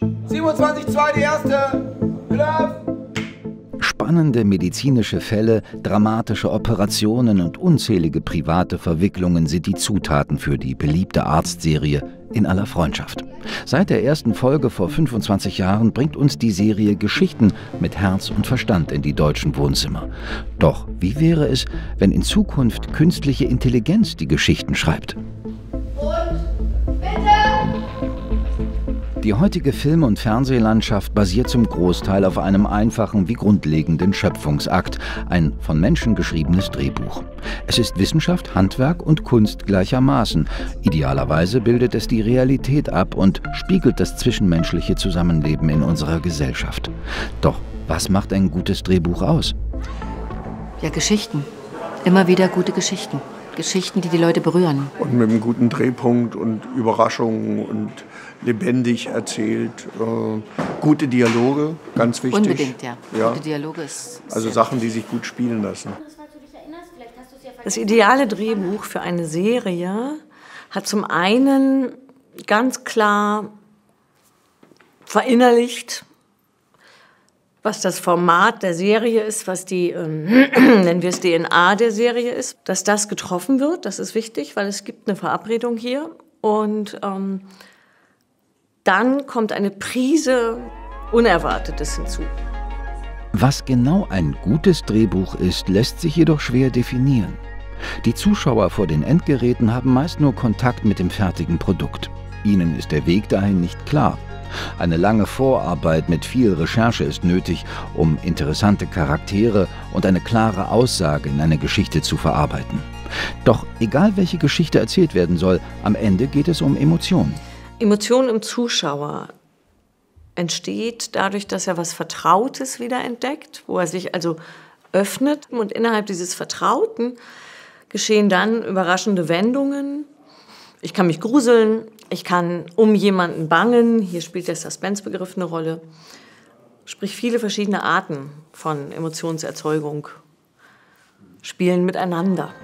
27, 2, die erste. Bedarf. Spannende medizinische Fälle, dramatische Operationen und unzählige private Verwicklungen sind die Zutaten für die beliebte Arztserie in aller Freundschaft. Seit der ersten Folge vor 25 Jahren bringt uns die Serie Geschichten mit Herz und Verstand in die deutschen Wohnzimmer. Doch wie wäre es, wenn in Zukunft künstliche Intelligenz die Geschichten schreibt? Die heutige Film- und Fernsehlandschaft basiert zum Großteil auf einem einfachen wie grundlegenden Schöpfungsakt, ein von Menschen geschriebenes Drehbuch. Es ist Wissenschaft, Handwerk und Kunst gleichermaßen. Idealerweise bildet es die Realität ab und spiegelt das zwischenmenschliche Zusammenleben in unserer Gesellschaft. Doch was macht ein gutes Drehbuch aus? Ja, Geschichten. Immer wieder gute Geschichten. Geschichten, die die Leute berühren. Und mit einem guten Drehpunkt und Überraschungen und lebendig erzählt. Äh, gute Dialoge, ganz wichtig. Unbedingt, ja. ja. Gute Dialoge ist. Also Sachen, die sich gut spielen lassen. Das ideale Drehbuch für eine Serie hat zum einen ganz klar verinnerlicht, was das Format der Serie ist, was die, ähm, nennen wir es DNA der Serie ist, dass das getroffen wird, das ist wichtig, weil es gibt eine Verabredung hier. Und ähm, dann kommt eine Prise Unerwartetes hinzu. Was genau ein gutes Drehbuch ist, lässt sich jedoch schwer definieren. Die Zuschauer vor den Endgeräten haben meist nur Kontakt mit dem fertigen Produkt. Ihnen ist der Weg dahin nicht klar. Eine lange Vorarbeit mit viel Recherche ist nötig, um interessante Charaktere und eine klare Aussage in eine Geschichte zu verarbeiten. Doch egal welche Geschichte erzählt werden soll, am Ende geht es um Emotionen. Emotion im Zuschauer entsteht dadurch, dass er was Vertrautes wiederentdeckt, wo er sich also öffnet und innerhalb dieses Vertrauten geschehen dann überraschende Wendungen. Ich kann mich gruseln, ich kann um jemanden bangen, hier spielt der Suspense-Begriff eine Rolle. Sprich, viele verschiedene Arten von Emotionserzeugung spielen miteinander.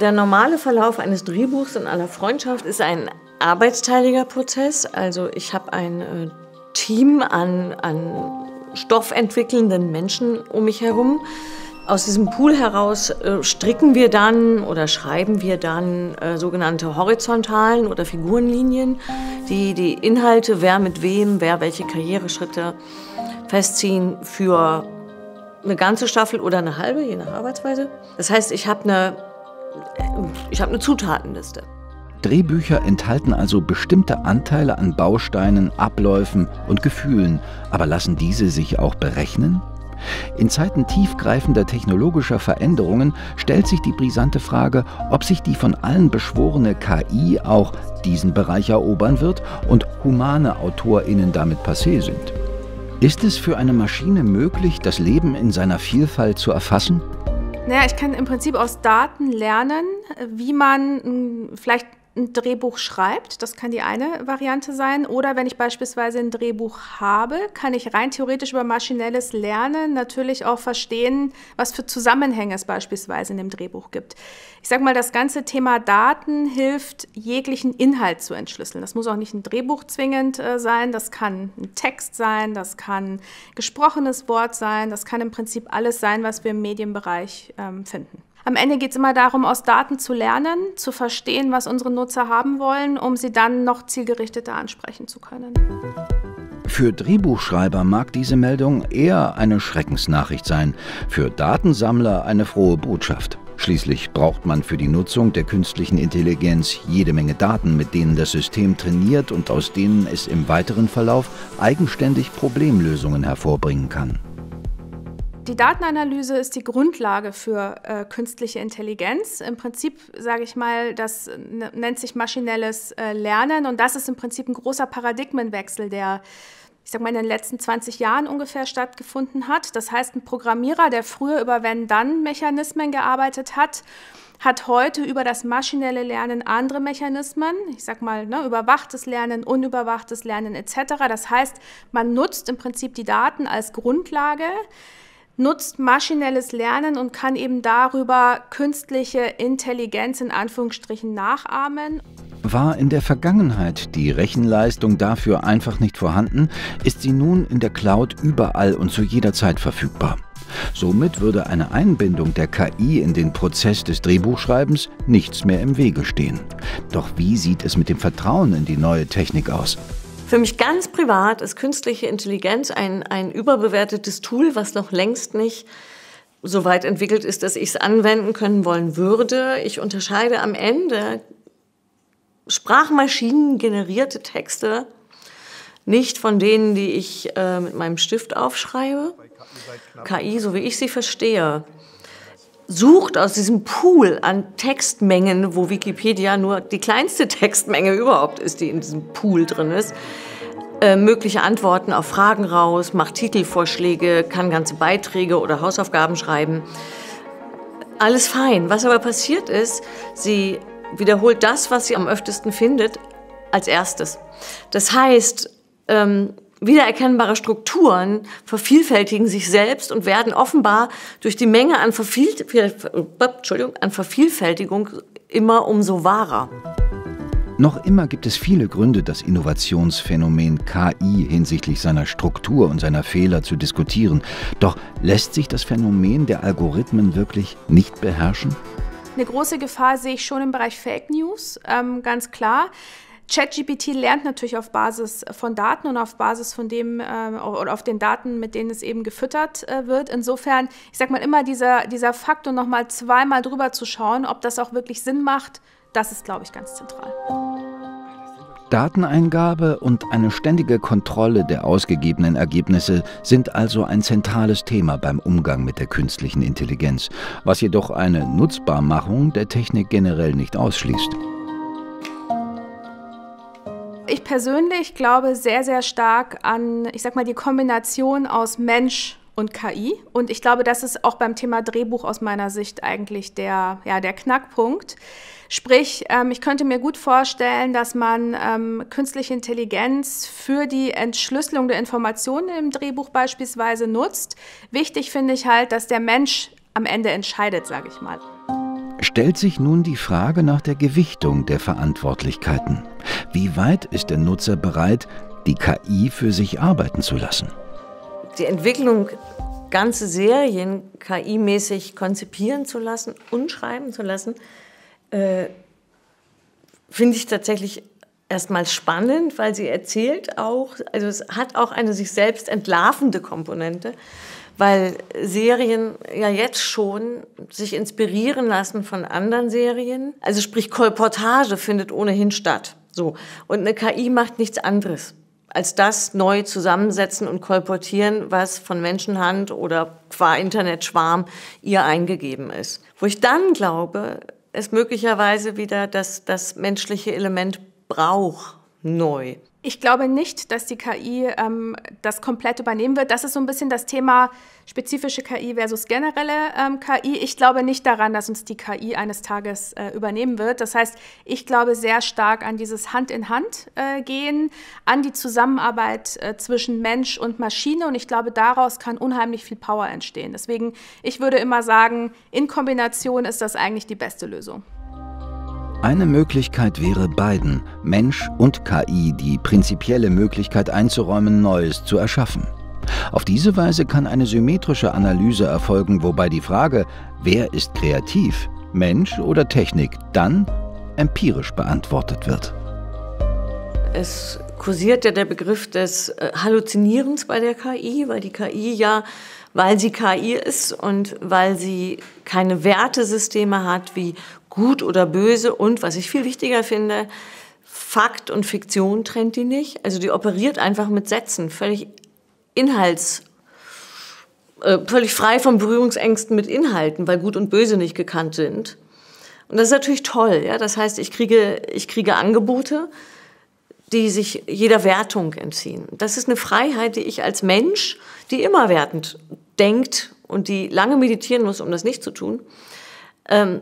Der normale Verlauf eines Drehbuchs in aller Freundschaft ist ein arbeitsteiliger Prozess. Also ich habe ein äh, Team an, an stoffentwickelnden Menschen um mich herum. Aus diesem Pool heraus äh, stricken wir dann oder schreiben wir dann äh, sogenannte horizontalen oder Figurenlinien, die die Inhalte, wer mit wem, wer welche Karriereschritte festziehen für eine ganze Staffel oder eine halbe, je nach Arbeitsweise. Das heißt, ich habe eine ich habe eine Zutatenliste. Drehbücher enthalten also bestimmte Anteile an Bausteinen, Abläufen und Gefühlen, aber lassen diese sich auch berechnen? In Zeiten tiefgreifender technologischer Veränderungen stellt sich die brisante Frage, ob sich die von allen beschworene KI auch diesen Bereich erobern wird und humane AutorInnen damit passé sind. Ist es für eine Maschine möglich, das Leben in seiner Vielfalt zu erfassen? Naja, ich kann im Prinzip aus Daten lernen, wie man hm, vielleicht ein Drehbuch schreibt. Das kann die eine Variante sein. Oder wenn ich beispielsweise ein Drehbuch habe, kann ich rein theoretisch über maschinelles Lernen natürlich auch verstehen, was für Zusammenhänge es beispielsweise in dem Drehbuch gibt. Ich sage mal, das ganze Thema Daten hilft, jeglichen Inhalt zu entschlüsseln. Das muss auch nicht ein Drehbuch zwingend äh, sein. Das kann ein Text sein, das kann gesprochenes Wort sein, das kann im Prinzip alles sein, was wir im Medienbereich ähm, finden. Am Ende geht es immer darum, aus Daten zu lernen, zu verstehen, was unsere Nutzer haben wollen, um sie dann noch zielgerichteter ansprechen zu können. Für Drehbuchschreiber mag diese Meldung eher eine Schreckensnachricht sein, für Datensammler eine frohe Botschaft. Schließlich braucht man für die Nutzung der künstlichen Intelligenz jede Menge Daten, mit denen das System trainiert und aus denen es im weiteren Verlauf eigenständig Problemlösungen hervorbringen kann. Die Datenanalyse ist die Grundlage für äh, künstliche Intelligenz. Im Prinzip sage ich mal, das nennt sich maschinelles äh, Lernen und das ist im Prinzip ein großer Paradigmenwechsel, der ich sage mal, in den letzten 20 Jahren ungefähr stattgefunden hat. Das heißt, ein Programmierer, der früher über Wenn-Dann-Mechanismen gearbeitet hat, hat heute über das maschinelle Lernen andere Mechanismen, ich sage mal ne, überwachtes Lernen, unüberwachtes Lernen etc. Das heißt, man nutzt im Prinzip die Daten als Grundlage, nutzt maschinelles Lernen und kann eben darüber künstliche Intelligenz in Anführungsstrichen nachahmen. War in der Vergangenheit die Rechenleistung dafür einfach nicht vorhanden, ist sie nun in der Cloud überall und zu jeder Zeit verfügbar. Somit würde eine Einbindung der KI in den Prozess des Drehbuchschreibens nichts mehr im Wege stehen. Doch wie sieht es mit dem Vertrauen in die neue Technik aus? Für mich ganz privat ist künstliche Intelligenz ein, ein überbewertetes Tool, was noch längst nicht so weit entwickelt ist, dass ich es anwenden können wollen würde. Ich unterscheide am Ende Sprachmaschinen generierte Texte nicht von denen, die ich äh, mit meinem Stift aufschreibe. KI, so wie ich sie verstehe, sucht aus diesem Pool an Textmengen, wo Wikipedia nur die kleinste Textmenge überhaupt ist, die in diesem Pool drin ist, äh, mögliche Antworten auf Fragen raus, macht Titelvorschläge, kann ganze Beiträge oder Hausaufgaben schreiben. Alles fein. Was aber passiert ist, sie wiederholt das, was sie am öftesten findet, als erstes. Das heißt, ähm, wiedererkennbare Strukturen vervielfältigen sich selbst und werden offenbar durch die Menge an, Verviel an Vervielfältigung immer umso wahrer. Noch immer gibt es viele Gründe, das Innovationsphänomen KI hinsichtlich seiner Struktur und seiner Fehler zu diskutieren. Doch lässt sich das Phänomen der Algorithmen wirklich nicht beherrschen? Eine große Gefahr sehe ich schon im Bereich Fake News, ähm, ganz klar. ChatGPT lernt natürlich auf Basis von Daten und auf Basis von dem äh, oder auf den Daten, mit denen es eben gefüttert äh, wird. Insofern, ich sage mal immer, dieser, dieser Faktor nochmal zweimal drüber zu schauen, ob das auch wirklich Sinn macht, das ist, glaube ich, ganz zentral. Dateneingabe und eine ständige Kontrolle der ausgegebenen Ergebnisse sind also ein zentrales Thema beim Umgang mit der künstlichen Intelligenz, was jedoch eine Nutzbarmachung der Technik generell nicht ausschließt. Ich persönlich glaube sehr, sehr stark an, ich sag mal, die Kombination aus Mensch und KI. Und ich glaube, das ist auch beim Thema Drehbuch aus meiner Sicht eigentlich der, ja, der Knackpunkt. Sprich, ähm, ich könnte mir gut vorstellen, dass man ähm, künstliche Intelligenz für die Entschlüsselung der Informationen im Drehbuch beispielsweise nutzt. Wichtig finde ich halt, dass der Mensch am Ende entscheidet, sage ich mal stellt sich nun die Frage nach der Gewichtung der Verantwortlichkeiten. Wie weit ist der Nutzer bereit, die KI für sich arbeiten zu lassen? Die Entwicklung, ganze Serien KI-mäßig konzipieren zu lassen und schreiben zu lassen, äh, finde ich tatsächlich erstmal spannend, weil sie erzählt auch, also es hat auch eine sich selbst entlarvende Komponente weil Serien ja jetzt schon sich inspirieren lassen von anderen Serien. Also sprich Kolportage findet ohnehin statt. So. Und eine KI macht nichts anderes als das neu zusammensetzen und kolportieren, was von Menschenhand oder qua Internetschwarm ihr eingegeben ist. Wo ich dann glaube, es möglicherweise wieder das, das menschliche Element braucht neu. Ich glaube nicht, dass die KI ähm, das komplett übernehmen wird. Das ist so ein bisschen das Thema spezifische KI versus generelle ähm, KI. Ich glaube nicht daran, dass uns die KI eines Tages äh, übernehmen wird. Das heißt, ich glaube sehr stark an dieses Hand in Hand äh, gehen, an die Zusammenarbeit äh, zwischen Mensch und Maschine. Und ich glaube, daraus kann unheimlich viel Power entstehen. Deswegen, ich würde immer sagen, in Kombination ist das eigentlich die beste Lösung. Eine Möglichkeit wäre beiden, Mensch und KI, die prinzipielle Möglichkeit einzuräumen, Neues zu erschaffen. Auf diese Weise kann eine symmetrische Analyse erfolgen, wobei die Frage, wer ist kreativ, Mensch oder Technik, dann empirisch beantwortet wird. Es kursiert ja der Begriff des äh, Halluzinierens bei der KI, weil die KI ja, weil sie KI ist und weil sie keine Wertesysteme hat wie gut oder böse und, was ich viel wichtiger finde, Fakt und Fiktion trennt die nicht. Also die operiert einfach mit Sätzen, völlig Inhalts, äh, völlig frei von Berührungsängsten mit Inhalten, weil gut und böse nicht gekannt sind. Und das ist natürlich toll. Ja? Das heißt, ich kriege, ich kriege Angebote, die sich jeder Wertung entziehen. Das ist eine Freiheit, die ich als Mensch, die immer wertend denkt und die lange meditieren muss, um das nicht zu tun, ähm,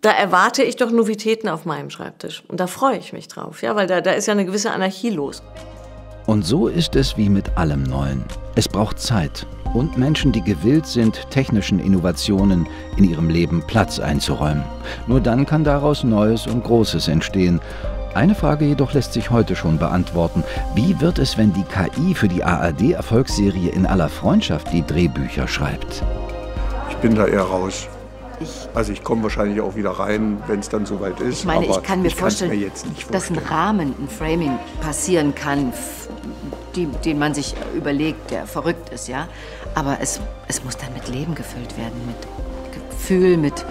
da erwarte ich doch Novitäten auf meinem Schreibtisch. Und da freue ich mich drauf, ja, weil da, da ist ja eine gewisse Anarchie los. Und so ist es wie mit allem Neuen. Es braucht Zeit, und Menschen, die gewillt sind, technischen Innovationen in ihrem Leben Platz einzuräumen. Nur dann kann daraus Neues und Großes entstehen. Eine Frage jedoch lässt sich heute schon beantworten. Wie wird es, wenn die KI für die ARD-Erfolgsserie in aller Freundschaft die Drehbücher schreibt? Ich bin da eher raus. Ich, also ich komme wahrscheinlich auch wieder rein, wenn es dann soweit ist. Ich meine, ich kann mir ich vorstellen, mir jetzt nicht dass ein vorstellen. Rahmen, ein Framing passieren kann, die, den man sich überlegt, der verrückt ist, ja. Aber es, es muss dann mit Leben gefüllt werden, mit Gefühl, mit,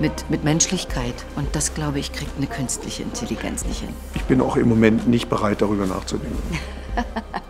mit, mit Menschlichkeit. Und das, glaube ich, kriegt eine künstliche Intelligenz nicht hin. Ich bin auch im Moment nicht bereit, darüber nachzudenken.